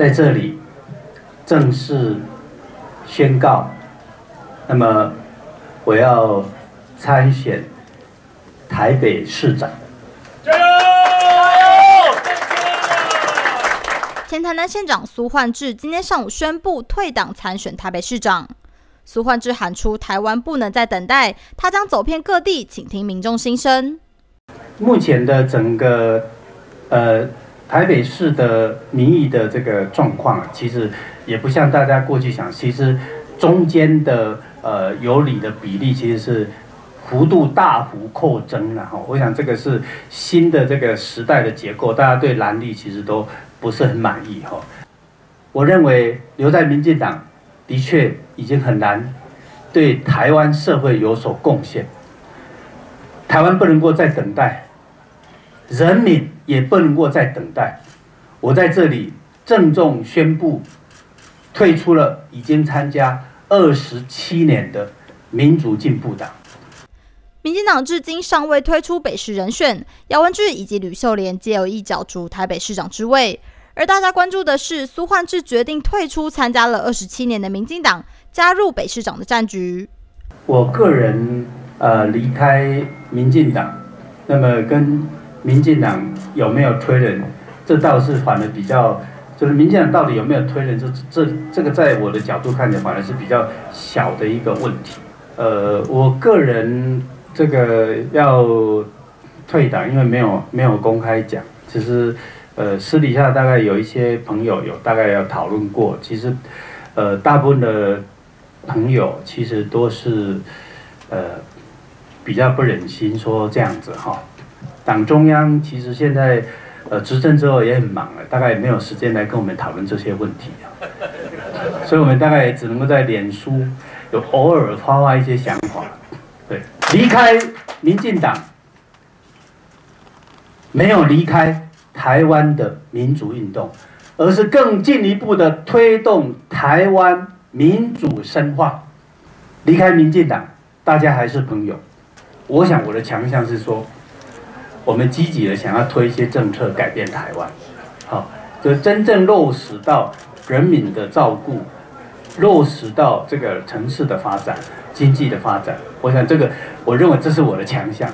在这里正式宣告，那么我要参选台北市长。加油！前台南县长苏焕智今天上午宣布退党参选台北市长。苏焕智喊出：“台湾不能再等待，他将走遍各地，倾听民众心声。”目前的整个呃台北市的民意的这个状况，其实也不像大家过去想，其实中间的呃有理的比例其实是幅度大幅扩增了哈。我想这个是新的这个时代的结构，大家对蓝绿其实都不是很满意哈。我认为留在民进党。的确已经很难对台湾社会有所贡献。台湾不能够再等待，人民也不能够再等待。我在这里郑重宣布，退出了已经参加二十七年的民主进步党。民进党至今尚未推出北市人选，姚文智以及吕秀莲皆有意角逐台北市长之位。而大家关注的是，苏焕智决定退出参加了二十七年的民进党，加入北市长的战局。我个人呃离开民进党，那么跟民进党有没有推人，这倒是反而比较，就是民进党到底有没有推人，这这这个在我的角度看起来反而是比较小的一个问题。呃，我个人这个要退党，因为没有没有公开讲，其实。呃，私底下大概有一些朋友有大概要讨论过，其实，呃，大部分的朋友其实都是，呃，比较不忍心说这样子哈。党中央其实现在，呃，执政之后也很忙了，大概也没有时间来跟我们讨论这些问题啊。所以我们大概只能够在脸书有偶尔发发一些想法，对，离开民进党，没有离开。台湾的民主运动，而是更进一步的推动台湾民主深化。离开民进党，大家还是朋友。我想我的强项是说，我们积极的想要推一些政策改变台湾，好，就真正落实到人民的照顾，落实到这个城市的发展、经济的发展。我想这个，我认为这是我的强项。